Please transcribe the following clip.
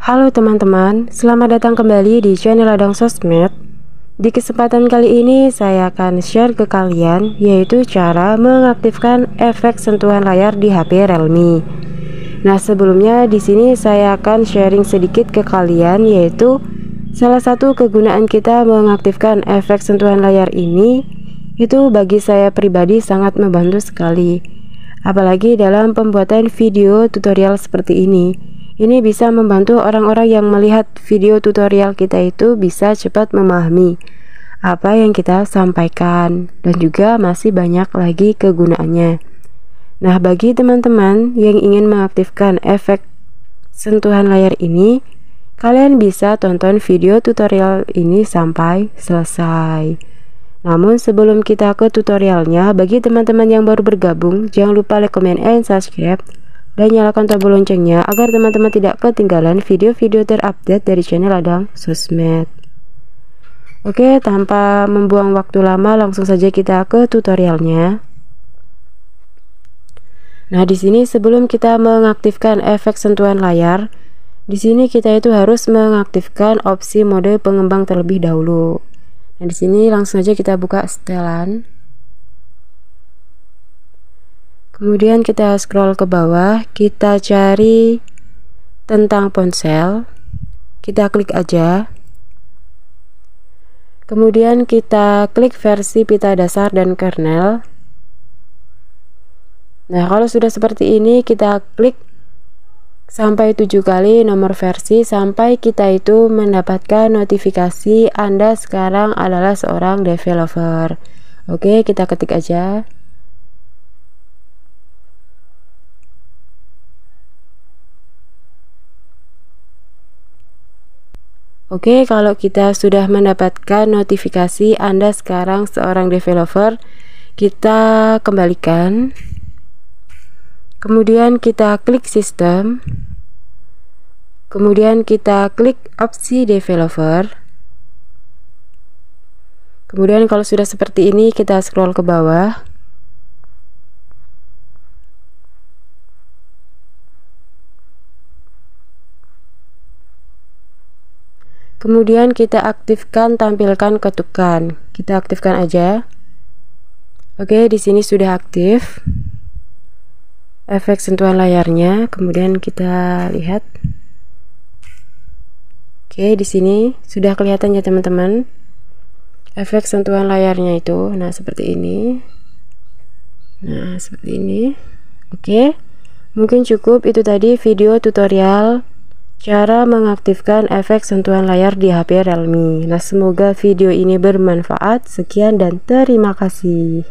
Halo teman-teman, selamat datang kembali di channel Ladang Sosmed. Di kesempatan kali ini saya akan share ke kalian yaitu cara mengaktifkan efek sentuhan layar di HP Realme. Nah, sebelumnya di sini saya akan sharing sedikit ke kalian yaitu salah satu kegunaan kita mengaktifkan efek sentuhan layar ini itu bagi saya pribadi sangat membantu sekali. Apalagi dalam pembuatan video tutorial seperti ini ini bisa membantu orang-orang yang melihat video tutorial kita itu bisa cepat memahami apa yang kita sampaikan dan juga masih banyak lagi kegunaannya. Nah, bagi teman-teman yang ingin mengaktifkan efek sentuhan layar ini, kalian bisa tonton video tutorial ini sampai selesai. Namun sebelum kita ke tutorialnya, bagi teman-teman yang baru bergabung, jangan lupa like, comment, and subscribe dan nyalakan tombol loncengnya agar teman-teman tidak ketinggalan video-video terupdate dari channel Adang Sosmed. Oke, tanpa membuang waktu lama langsung saja kita ke tutorialnya. Nah, di sini sebelum kita mengaktifkan efek sentuhan layar, di sini kita itu harus mengaktifkan opsi mode pengembang terlebih dahulu. Nah, di sini langsung saja kita buka setelan. Kemudian kita scroll ke bawah, kita cari tentang ponsel. Kita klik aja. Kemudian kita klik versi pita dasar dan kernel. Nah, kalau sudah seperti ini, kita klik sampai tujuh kali nomor versi sampai kita itu mendapatkan notifikasi Anda sekarang adalah seorang developer. Oke, kita ketik aja. Oke, kalau kita sudah mendapatkan notifikasi Anda sekarang seorang developer, kita kembalikan. Kemudian kita klik sistem. Kemudian kita klik opsi developer. Kemudian kalau sudah seperti ini, kita scroll ke bawah. Kemudian kita aktifkan tampilkan ketukan. Kita aktifkan aja. Oke, di sini sudah aktif. Efek sentuhan layarnya, kemudian kita lihat. Oke, di sini sudah kelihatan ya teman-teman. Efek sentuhan layarnya itu nah seperti ini. Nah, seperti ini. Oke. Mungkin cukup itu tadi video tutorial Cara mengaktifkan efek sentuhan layar di HP Realme. Nah, semoga video ini bermanfaat. Sekian dan terima kasih.